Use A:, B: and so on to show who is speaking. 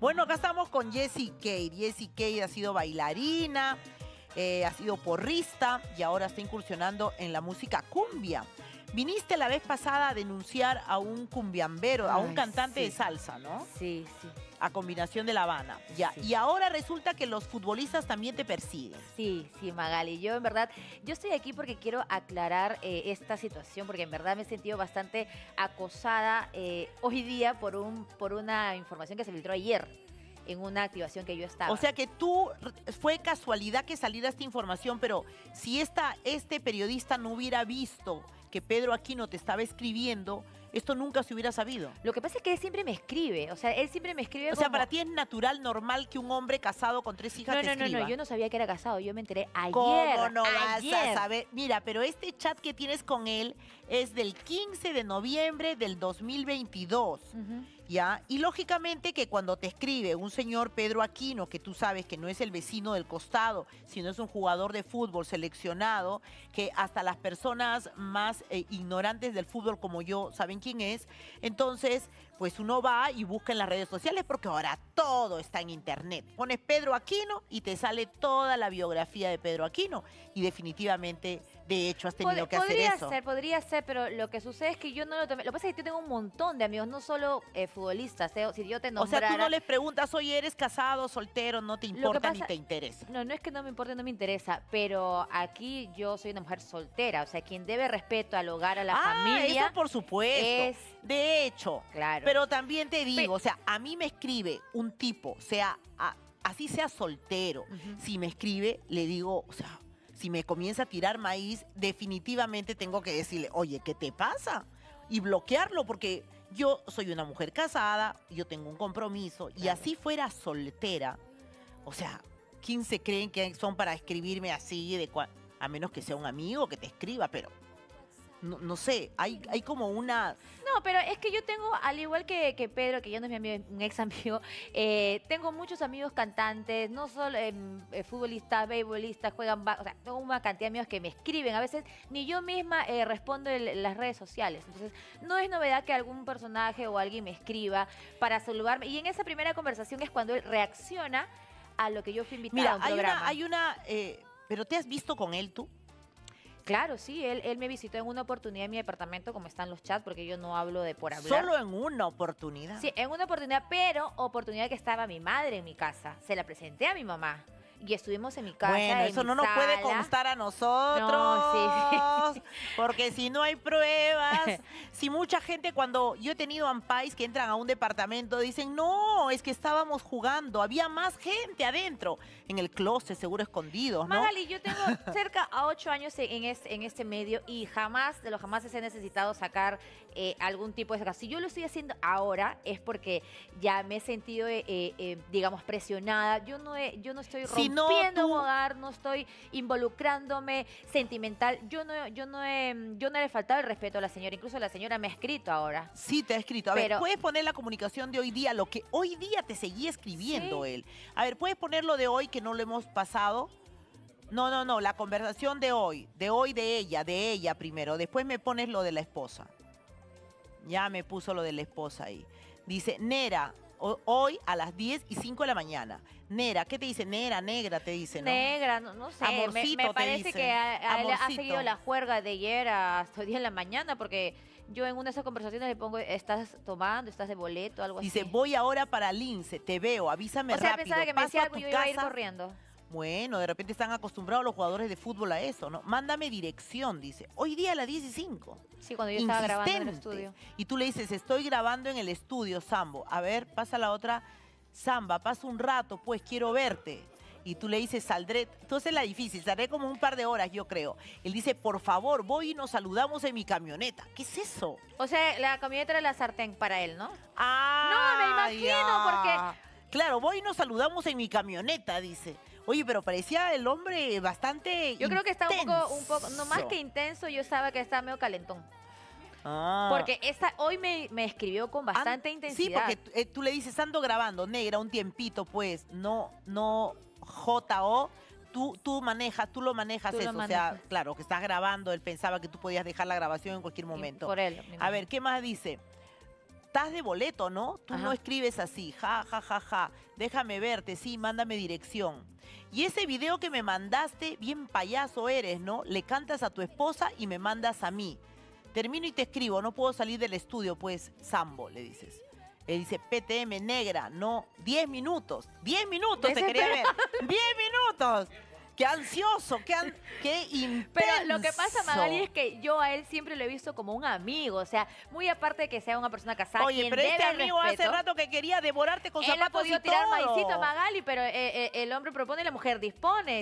A: Bueno, acá estamos con Jessie Kate. Jessie Kate ha sido bailarina, eh, ha sido porrista y ahora está incursionando en la música cumbia. Viniste la vez pasada a denunciar a un cumbiambero, a un
B: Ay,
A: cantante
B: sí.
A: de salsa, ¿no?
B: Sí, sí.
A: A combinación de La Habana. Ya.
B: Sí.
A: Y ahora resulta que los futbolistas también te persiguen.
B: Sí, sí, Magali. Yo en verdad, yo estoy aquí porque quiero aclarar eh, esta situación, porque en verdad me he sentido bastante acosada eh, hoy día por, un, por una información que se filtró ayer en una activación que yo estaba.
A: O sea que tú, fue casualidad que saliera esta información, pero si esta, este periodista no hubiera visto que Pedro Aquino te estaba escribiendo, esto nunca se hubiera sabido.
B: Lo que pasa es que él siempre me escribe, o sea, él siempre me escribe
A: O sea, para ti es natural, normal que un hombre casado con tres hijas
B: No,
A: te
B: no, no,
A: escriba.
B: no, yo no sabía que era casado, yo me enteré ayer.
A: ¿Cómo no
B: ayer.
A: vas a saber? Mira, pero este chat que tienes con él es del 15 de noviembre del 2022.
B: Ujú.
A: ¿Ya? Y lógicamente que cuando te escribe un señor Pedro Aquino, que tú sabes que no es el vecino del costado, sino es un jugador de fútbol seleccionado, que hasta las personas más eh, ignorantes del fútbol como yo saben quién es, entonces pues uno va y busca en las redes sociales porque ahora todo está en internet. Pones Pedro Aquino y te sale toda la biografía de Pedro Aquino y definitivamente, de hecho, has tenido
B: Pod-
A: que hacer
B: podría
A: eso.
B: ser, podría ser, pero lo que sucede es que yo no lo tomé. Lo que pasa es que yo tengo un montón de amigos, no solo eh, futbolistas. eh, Si yo te
A: O
B: nombrara...
A: sea, tú no les preguntas, oye, ¿eres casado, soltero? No te importa ni te interesa.
B: No, no es que no me importe, no me interesa, pero aquí yo soy una mujer soltera, o sea, quien debe respeto al hogar, a la
A: ah,
B: familia.
A: eso por supuesto.
B: es-
A: De hecho,
B: Claro.
A: pero también te digo, o sea, a mí me escribe un tipo, sea, a- así sea soltero, si me escribe, le digo, o sea, si me comienza a tirar maíz, definitivamente tengo que decirle, oye, ¿qué te pasa? Y bloquearlo, porque yo soy una mujer casada, yo tengo un compromiso, y así fuera soltera, o sea, ¿quién se creen que son para escribirme así de a menos que sea un amigo que te escriba, pero no, no sé, hay, hay como una
B: No, pero es que yo tengo, al igual que, que Pedro, que ya no es mi amigo, un ex amigo, eh, tengo muchos amigos cantantes, no solo em, eh, futbolistas, beisbolistas, juegan, o sea, tengo una cantidad de amigos que me escriben. A veces ni yo misma eh, respondo en, las redes sociales. Entonces, no es novedad que algún personaje o alguien me escriba para saludarme. Y en esa primera conversación es cuando él reacciona a lo que yo fui invitada a
A: Mira,
B: un
A: hay
B: programa.
A: una, hay una, pero te has visto con él tú.
B: Claro, sí, él, él me visitó en una oportunidad en mi departamento, como están los chats, porque yo no hablo de por hablar.
A: Solo en una oportunidad.
B: Sí, en una oportunidad, pero oportunidad que estaba mi madre en mi casa. Se la presenté a mi mamá. Y estuvimos en mi casa.
A: bueno,
B: en
A: eso no nos puede constar a nosotros.
B: No, sí,
A: Porque si no hay pruebas, si mucha gente cuando yo he tenido ampais que entran a un departamento dicen, no, es que estábamos jugando, había más gente adentro, en el closet seguro escondidos, ¿no?
B: Magali, yo tengo cerca a ocho años en este, en este medio y jamás, de los jamás he necesitado sacar eh, algún tipo de Si yo lo estoy haciendo ahora es porque ya me he sentido, eh, eh, eh, digamos, presionada. Yo no, he- yo no estoy
A: Si no,
B: rompiendo
A: tú-
B: hogar, no estoy involucrándome sentimental. Yo no, yo no he, yo no le he faltado el respeto a la señora. Incluso la señora me ha escrito ahora.
A: Sí, te ha escrito. A ver, ¿puedes poner la comunicación de hoy día? Lo que hoy día te seguía escribiendo
B: Sí.
A: él. A ver, ¿puedes poner lo de hoy que no lo hemos pasado? No, no, no, la conversación de hoy. De hoy de ella, de ella primero. Después me pones lo de la esposa. Ya me puso lo de la esposa ahí. Dice, Nera, hoy a las 10 y 5 de la mañana. Nera, ¿qué te dice? Nera, negra, te dice, ¿no?
B: Negra, no, no sé. me-
A: Amorcito,
B: me,
A: te
B: parece
A: dice.
B: que a, a él ha seguido la juerga de ayer hasta hoy día en la mañana, porque yo en una de esas conversaciones le pongo, ¿estás tomando? ¿Estás de boleto? Algo
A: Dice,
B: así.
A: voy ahora para Lince, te veo, avísame
B: o sea,
A: rápido.
B: pensaba que me decía algo yo iba a ir
A: casa".
B: corriendo.
A: Bueno, de repente están acostumbrados los jugadores de fútbol a eso, ¿no? Mándame dirección, dice. Hoy día a las 10 y 5.
B: Sí, cuando yo estaba grabando en el estudio.
A: Y tú le dices, estoy grabando en el estudio, Sambo. A ver, pasa la otra. Samba, pasa un rato, pues quiero verte. Y tú le dices, saldré. Entonces la difícil, saldré como un par de horas, yo creo. Él dice, por favor, voy y nos saludamos en mi camioneta. ¿Qué es eso?
B: O sea, la camioneta era la sartén para él, ¿no?
A: Ah,
B: me imagino,
A: ya. Claro, voy y nos saludamos en mi camioneta, dice. Oye, pero parecía el hombre bastante
B: Yo creo que está un poco, un poco, no más que intenso, yo sabía que estaba medio calentón.
A: Ah.
B: Porque esta, hoy me, me escribió con bastante
A: An-
B: intensidad.
A: Sí, porque eh, tú le dices, ando grabando, negra, un tiempito, pues, no, no, J-O, tú, tú manejas, tú lo manejas
B: Tú lo
A: eso, o sea, claro, que estás grabando, él pensaba que tú podías dejar la grabación en cualquier momento.
B: Por él.
A: A ver, ¿qué más dice? Estás de boleto, ¿no? Tú no escribes así, ja, ja, ja, ja. Déjame verte, sí, mándame dirección. Y ese video que me mandaste, bien payaso eres, ¿no? Le cantas a tu esposa y me mandas a mí. Termino y te escribo, no puedo salir del estudio, pues, Sambo, le dices. Él dice, PTM negra, no, 10 minutos, 10 minutos te quería ver, 10 minutos. Qué ansioso, qué, an- qué intenso.
B: Pero lo que pasa, Magali, es que yo a él siempre lo he visto como un amigo. O sea, muy aparte de que sea una persona casada,
A: Oye,
B: quien
A: pero este
B: debe
A: amigo hace rato que quería devorarte con
B: Él ha
A: zapatos
B: podido
A: y
B: tirar
A: todo.
B: maicito a Magali, pero eh, eh, el hombre propone y la mujer dispone.